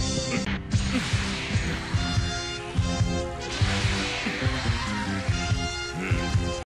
Mm-hmm.